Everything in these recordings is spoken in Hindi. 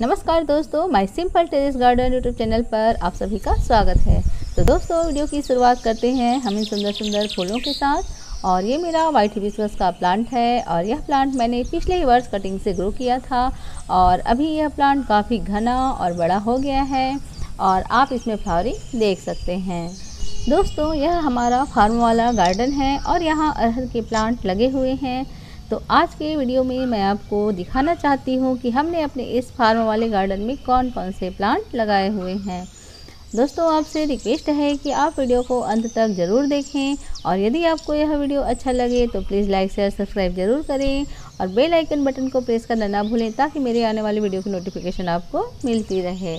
नमस्कार दोस्तों, my simple terrace garden YouTube channel पर आप सभी का स्वागत है। तो दोस्तों, वीडियो की शुरुआत करते हैं हम इन सुंदर सुंदर फूलों के साथ। और ये मेरा वाइट हिबिस्कस का प्लांट है और यह प्लांट मैंने पिछले ही वर्ष कटिंग से ग्रो किया था और अभी यह प्लांट काफ़ी घना और बड़ा हो गया है और आप इसमें फ्लावरिंग देख सकते हैं। दोस्तों, यह हमारा फार्म वाला गार्डन है और यहाँ अरहर के प्लांट लगे हुए हैं। तो आज के वीडियो में मैं आपको दिखाना चाहती हूँ कि हमने अपने इस फार्म वाले गार्डन में कौन कौन से प्लांट लगाए हुए हैं। दोस्तों, आपसे रिक्वेस्ट है कि आप वीडियो को अंत तक ज़रूर देखें और यदि आपको यह वीडियो अच्छा लगे तो प्लीज़ लाइक, शेयर, सब्सक्राइब ज़रूर करें और बेल आइकन बटन को प्रेस करना ना भूलें ताकि मेरे आने वाली वीडियो की नोटिफिकेशन आपको मिलती रहे।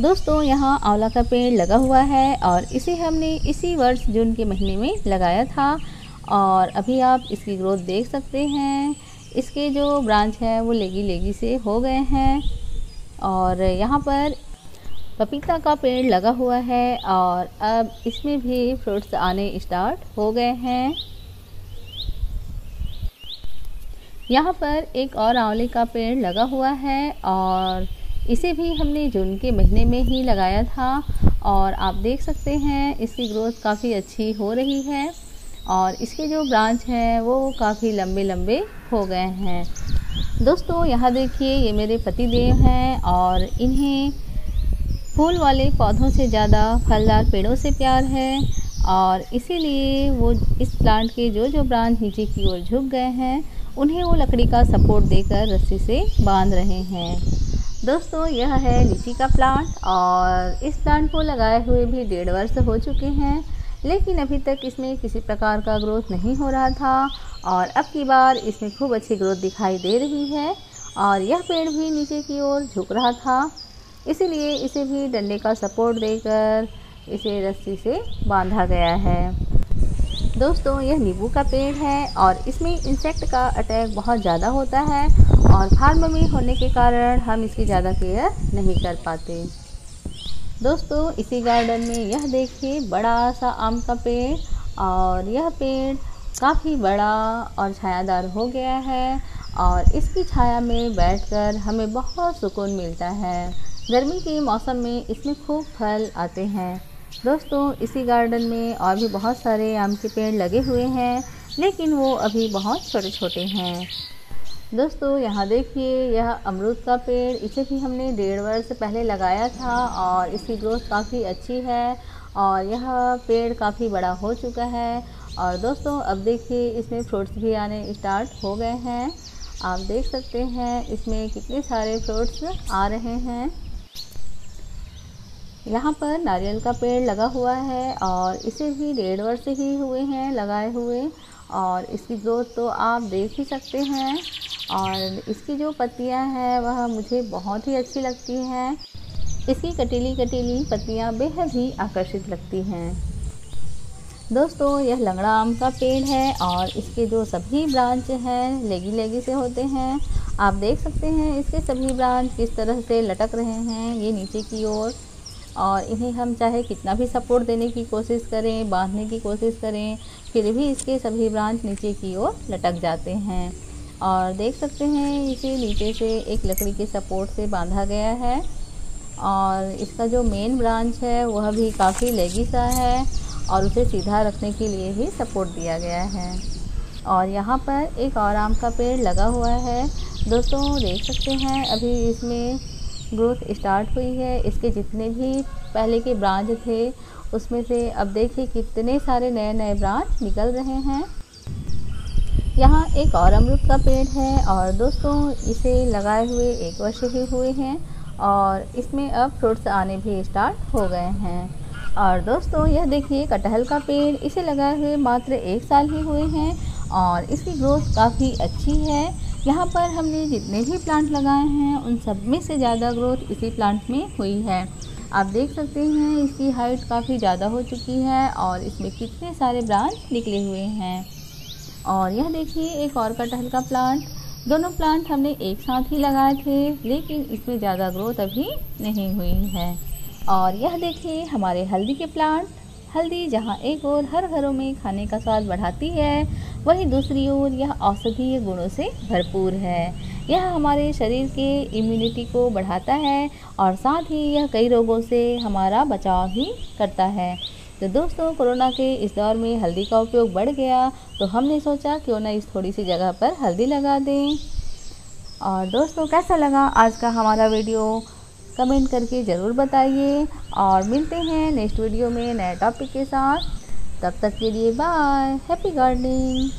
दोस्तों, यहाँ आंवला का पेड़ लगा हुआ है और इसे हमने इसी वर्ष जून के महीने में लगाया था। और अभी आप इसकी ग्रोथ देख सकते हैं। इसके जो ब्रांच है, वो लेगी लेगी से हो गए हैं। और यहाँ पर पपीता का पेड़ लगा हुआ है और अब इसमें भी फ्रूट्स आने स्टार्ट हो गए हैं। यहाँ पर एक और आंवले का पेड़ लगा हुआ है और इसे भी हमने जून के महीने में ही लगाया था। और आप देख सकते हैं, इसकी ग्रोथ काफ़ी अच्छी हो रही है। और इसके जो ब्रांच हैं, वो काफ़ी लंबे लंबे हो गए हैं। दोस्तों, यहाँ देखिए, ये मेरे पति देव हैं और इन्हें फूल वाले पौधों से ज़्यादा फलदार पेड़ों से प्यार है और इसीलिए वो इस प्लांट के जो जो ब्रांच नीचे की ओर झुक गए हैं, उन्हें वो लकड़ी का सपोर्ट देकर रस्सी से बाँध रहे हैं। दोस्तों, यह है लीची का प्लांट और इस प्लांट को लगाए हुए भी डेढ़ वर्ष हो चुके हैं लेकिन अभी तक इसमें किसी प्रकार का ग्रोथ नहीं हो रहा था और अब की बार इसमें खूब अच्छी ग्रोथ दिखाई दे रही है और यह पेड़ भी नीचे की ओर झुक रहा था। इसीलिए इसे भी डंडे का सपोर्ट देकर इसे रस्सी से बांधा गया है। दोस्तों, यह नींबू का पेड़ है और इसमें इंसेक्ट का अटैक बहुत ज़्यादा होता है और फार्म में होने के कारण हम इसकी ज़्यादा केयर नहीं कर पाते। दोस्तों, इसी गार्डन में यह देखिए बड़ा सा आम का पेड़ और यह पेड़ काफ़ी बड़ा और छायादार हो गया है और इसकी छाया में बैठकर हमें बहुत सुकून मिलता है। गर्मी के मौसम में इसमें खूब फल आते हैं। दोस्तों, इसी गार्डन में और भी बहुत सारे आम के पेड़ लगे हुए हैं, लेकिन वो अभी बहुत छोटे छोटे हैं। दोस्तों, यहाँ देखिए, यह अमरूद का पेड़, इसे भी हमने डेढ़ वर्ष पहले लगाया था और इसकी ग्रोथ काफ़ी अच्छी है और यह पेड़ काफ़ी बड़ा हो चुका है। और दोस्तों, अब देखिए, इसमें फ्रूट्स भी आने स्टार्ट हो गए हैं। आप देख सकते हैं, इसमें कितने सारे फ्रूट्स आ रहे हैं। यहाँ पर नारियल का पेड़ लगा हुआ है और इसे भी डेढ़ वर्ष ही हुए हैं लगाए हुए और इसकी ग्रोथ तो आप देख ही सकते हैं। और इसकी जो पत्तियाँ हैं, वह मुझे बहुत ही अच्छी लगती हैं। इसकी कटीली कटीली पत्तियाँ बेहद ही आकर्षित लगती हैं। दोस्तों, यह लंगड़ा आम का पेड़ है और इसके जो सभी ब्रांच हैं लेगी लेगी से होते हैं। आप देख सकते हैं, इसके सभी ब्रांच किस तरह से लटक रहे हैं, ये नीचे की ओर। और इन्हें हम चाहे कितना भी सपोर्ट देने की कोशिश करें, बांधने की कोशिश करें, फिर भी इसके सभी ब्रांच नीचे की ओर लटक जाते हैं। और देख सकते हैं, इसे नीचे से एक लकड़ी के सपोर्ट से बांधा गया है। और इसका जो मेन ब्रांच है, वह भी काफ़ी लेगी सा है और उसे सीधा रखने के लिए ही सपोर्ट दिया गया है। और यहाँ पर एक और आम का पेड़ लगा हुआ है। दोस्तों, देख सकते हैं, अभी इसमें ग्रोथ स्टार्ट हुई है। इसके जितने भी पहले के ब्रांच थे, उसमें से अब देखिए कितने सारे नए नए ब्रांच निकल रहे हैं। यहाँ एक और अमरुद का पेड़ है और दोस्तों इसे लगाए हुए एक वर्ष ही हुए हैं और इसमें अब फ्रूट्स आने भी स्टार्ट हो गए हैं। और दोस्तों, यह देखिए, कटहल का पेड़ इसे लगाए हुए मात्र एक साल ही हुए हैं और इसकी ग्रोथ काफ़ी अच्छी है। यहाँ पर हमने जितने भी प्लांट लगाए हैं, उन सब में से ज़्यादा ग्रोथ इसी प्लांट में हुई है। आप देख सकते हैं, इसकी हाइट काफ़ी ज़्यादा हो चुकी है और इसमें कितने सारे ब्रांच निकले हुए हैं। और यह देखिए, एक और कटहल का प्लांट दोनों प्लांट हमने एक साथ ही लगाए थे, लेकिन इसमें ज़्यादा ग्रोथ अभी नहीं हुई है। और यह देखिए, हमारे हल्दी के प्लांट हल्दी जहाँ एक ओर हर घरों में खाने का स्वाद बढ़ाती है, वहीं दूसरी ओर यह औषधीय गुणों से भरपूर है। यह हमारे शरीर के इम्यूनिटी को बढ़ाता है और साथ ही यह कई रोगों से हमारा बचाव भी करता है। तो दोस्तों, कोरोना के इस दौर में हल्दी का उपयोग बढ़ गया तो हमने सोचा क्यों ना इस थोड़ी सी जगह पर हल्दी लगा दें। और दोस्तों, कैसा लगा आज का हमारा वीडियो? कमेंट करके ज़रूर बताइए। और मिलते हैं नेक्स्ट वीडियो में नए टॉपिक के साथ। तब तक के लिए बाय हैप्पी गार्डनिंग